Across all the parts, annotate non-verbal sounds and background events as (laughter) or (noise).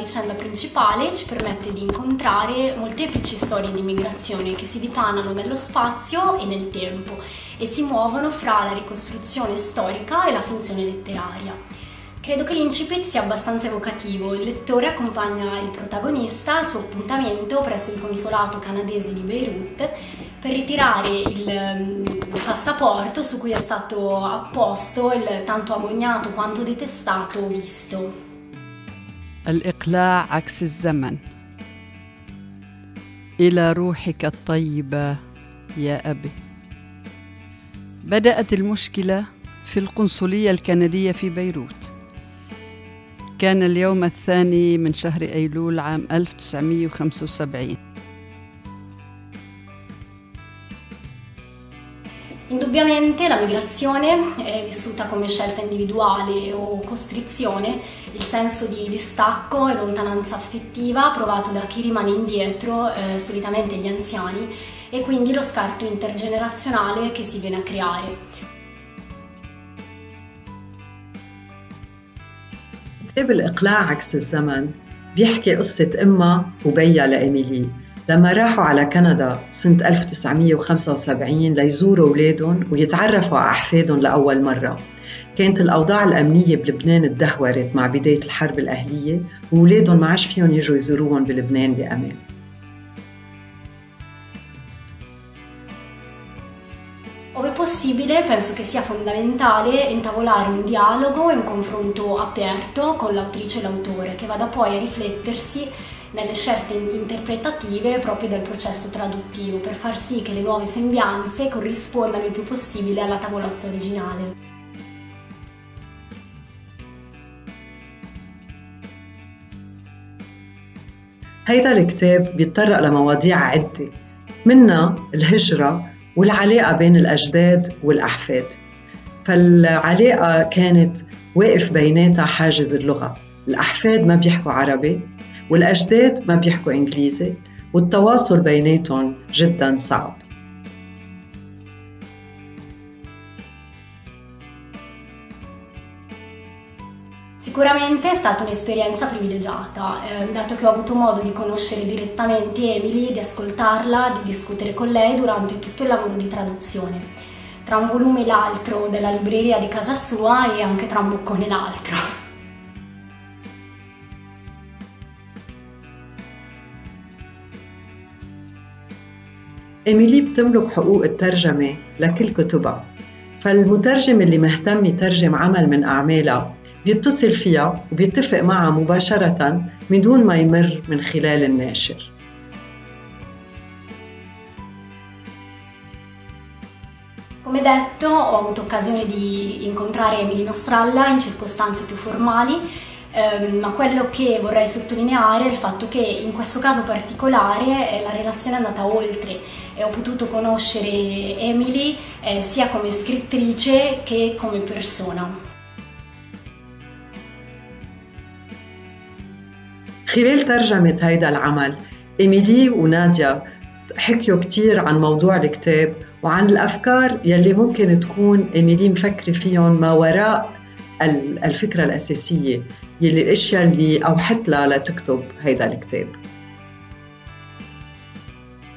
vicenda principale ci permette di incontrare molteplici storie di migrazione che si dipanano nello spazio e nel tempo e si muovono fra la ricostruzione storica e la funzione letteraria. Credo che l'incipit sia abbastanza evocativo. Il lettore accompagna il protagonista al suo appuntamento presso il consolato canadese di Beirut per ritirare il, il passaporto su cui è stato apposto il tanto agognato quanto detestato visto. الإقلاع عكس الزمن. إلى روحك الطيبة يا أبي. بدأت المشكلة في القنصلية الكندية في بيروت. كان اليوم الثاني من شهر أيلول عام 1975 Indubbiamente la migrazione è vissuta come scelta individuale o costrizione, il senso di distacco e lontananza affettiva provato da chi rimane indietro, eh, solitamente gli anziani, e quindi lo scarto intergenerazionale che si viene a creare. كتاب الإقلاع عكس الزمن بيحكي قصة أمها وبيها لإيميلي لما راحوا على كندا سنة 1975 ليزوروا أولادهم ويتعرفوا على أحفادهم لأول مرة. كانت الأوضاع الأمنية بلبنان تدهورت مع بداية الحرب الأهلية وولادهم ما عاش فيهم يجوا يزوروهم بلبنان بأمان. Ove possibile, penso che sia fondamentale intavolare un dialogo e un confronto aperto con l'autrice e l'autore, che vada poi a riflettersi nelle scelte interpretative proprio del processo traduttivo, per far sì che le nuove sembianze corrispondano il più possibile alla tavolozza originale. هيدا الكتاب بيتطرق لمواضيع عدة منها الهجرة والعلاقة بين الأجداد والأحفاد فالعلاقة كانت واقف بيناتها حاجز اللغة الأحفاد ما بيحكوا عربي والأجداد ما بيحكوا إنجليزي والتواصل بيناتهم جدا صعب Sicuramente è stata un'esperienza privilegiata, eh, dato che ho avuto modo di conoscere direttamente Emily, di ascoltarla, di discutere con lei durante tutto il lavoro di traduzione, tra un volume e l'altro della libreria di casa sua e anche tra un boccone e l'altro. إيميلي بتملك حقوق الترجمة لكل كتبها فالمترجم اللي مهتم يترجم عمل من أعمالها بيتصل فيها وبيتفق معها مباشرة من دون ما يمر من خلال الناشر Come detto, ho avuto occasione di incontrare Emily Nostralla in circostanze più formali, ehm, ma quello che vorrei sottolineare è il fatto che in questo caso particolare eh, la relazione è andata oltre E ho potuto conoscere Emily eh, sia come scrittrice che come persona. خلال ترجمة هيدا العمل إيميلي وناديا حكيوا كتير عن موضوع الكتاب وعن الأفكار يلي ممكن تكون إيميلي مفكرة فيهم ما وراء الفكرة الأساسية يلي الأشياء اللي أوحت لها لتكتب هيدا الكتاب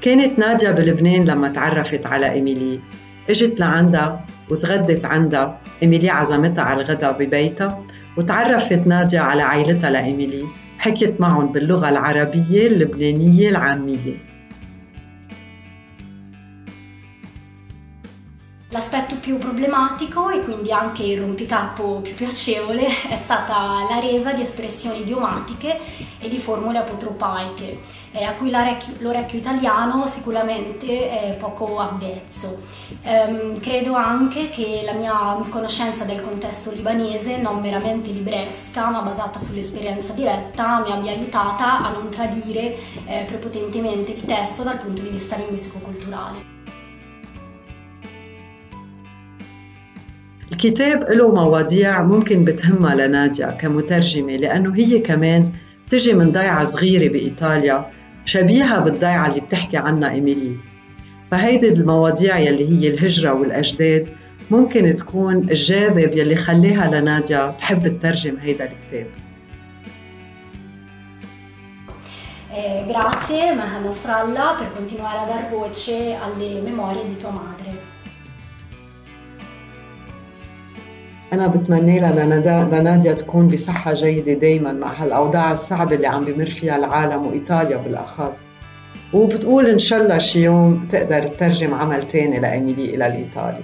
كانت ناديا بلبنان لما تعرفت على إيميلي. إجت لعندها وتغدت عندها. إيميلي عزمتها على الغداء ببيتها وتعرفت ناديا على عائلتها لإيميلي. حكيت معهم باللغة العربية اللبنانية العامية. L'aspetto più problematico e quindi anche il rompicapo più piacevole (laughs) è stata la resa di espressioni idiomatiche e di formule apotropaiche, eh, a cui l'orecchio italiano sicuramente è poco avvezzo. Ehm, credo anche che la mia conoscenza del contesto libanese, non meramente libresca ma basata sull'esperienza diretta, mi abbia aiutata a non tradire eh, prepotentemente il testo dal punto di vista linguistico-culturale. الكتاب له مواضيع ممكن بتهمها لناديا كمترجمة لأنه هي كمان بتجي من ضيعة صغيرة بإيطاليا شبيهة بالضيعة اللي بتحكي عنها إيميلي فهيدي المواضيع يلي هي الهجرة والأجداد ممكن تكون الجاذب يلي خليها لناديا تحب تترجم هيدا الكتاب Eh, grazie Maha Nasrallah per continuare a dar voce alle memorie di tua madre. أنا بتمنى لها لناديا تكون بصحة جيدة دايما مع هالأوضاع الصعبة اللي عم بمر فيها العالم وإيطاليا بالأخص. وبتقول إن شاء الله شي يوم تقدر تترجم عمل تاني لإيميلي إلى الإيطالي.